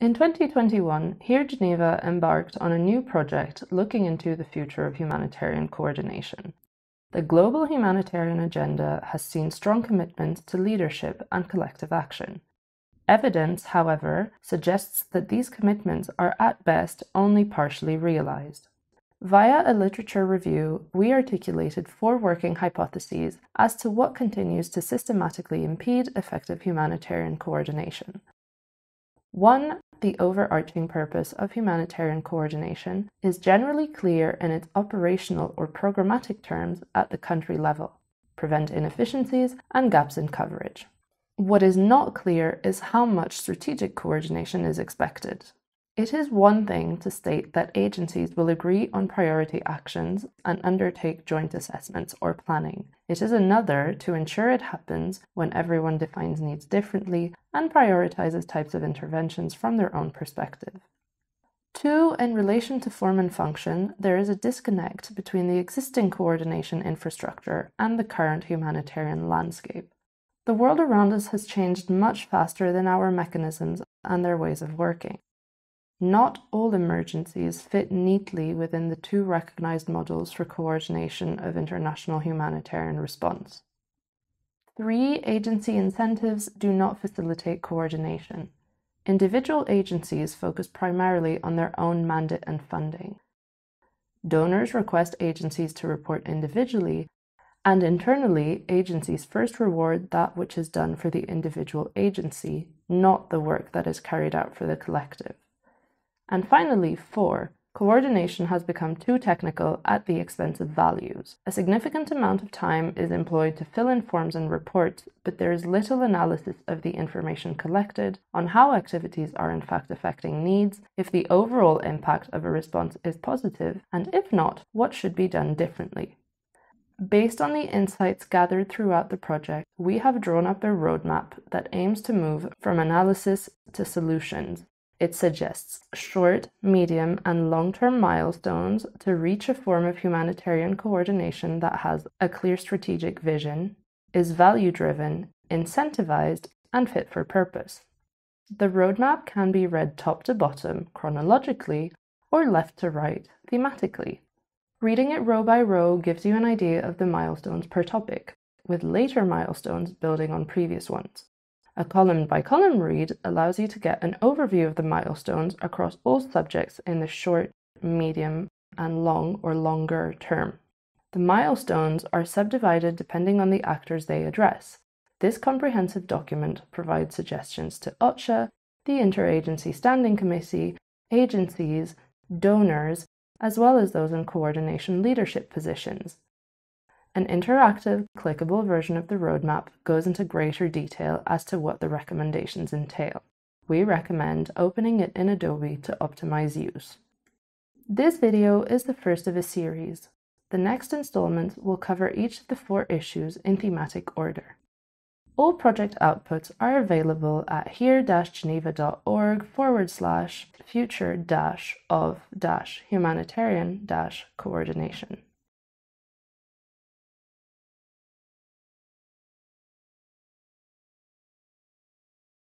In 2021, Here Geneva embarked on a new project looking into the future of humanitarian coordination. The global humanitarian agenda has seen strong commitment to leadership and collective action. Evidence, however, suggests that these commitments are at best only partially realized. Via a literature review, we articulated four working hypotheses as to what continues to systematically impede effective humanitarian coordination. One, the overarching purpose of humanitarian coordination is generally clear in its operational or programmatic terms at the country level prevent inefficiencies and gaps in coverage. What is not clear is how much strategic coordination is expected. It is one thing to state that agencies will agree on priority actions and undertake joint assessments or planning. It is another to ensure it happens when everyone defines needs differently and prioritizes types of interventions from their own perspective. Two, in relation to form and function, there is a disconnect between the existing coordination infrastructure and the current humanitarian landscape. The world around us has changed much faster than our mechanisms and their ways of working. Not all emergencies fit neatly within the two recognized models for coordination of international humanitarian response. Three, agency incentives do not facilitate coordination. Individual agencies focus primarily on their own mandate and funding. Donors request agencies to report individually, and internally, agencies first reward that which is done for the individual agency, not the work that is carried out for the collective. And finally, four, coordination has become too technical at the expense of values. A significant amount of time is employed to fill in forms and reports, but there is little analysis of the information collected on how activities are in fact affecting needs, if the overall impact of a response is positive, and if not, what should be done differently. Based on the insights gathered throughout the project, we have drawn up a roadmap that aims to move from analysis to solutions it suggests short, medium, and long term milestones to reach a form of humanitarian coordination that has a clear strategic vision, is value driven, incentivized, and fit for purpose. The roadmap can be read top to bottom chronologically or left to right thematically. Reading it row by row gives you an idea of the milestones per topic, with later milestones building on previous ones. A column by column read allows you to get an overview of the milestones across all subjects in the short, medium, and long or longer term. The milestones are subdivided depending on the actors they address. This comprehensive document provides suggestions to OCHA, the Interagency Standing Committee, agencies, donors, as well as those in coordination leadership positions, an interactive, clickable version of the roadmap goes into greater detail as to what the recommendations entail. We recommend opening it in Adobe to optimize use. This video is the first of a series. The next installment will cover each of the four issues in thematic order. All project outputs are available at here-geneva.org forward slash future of dash humanitarian dash coordination.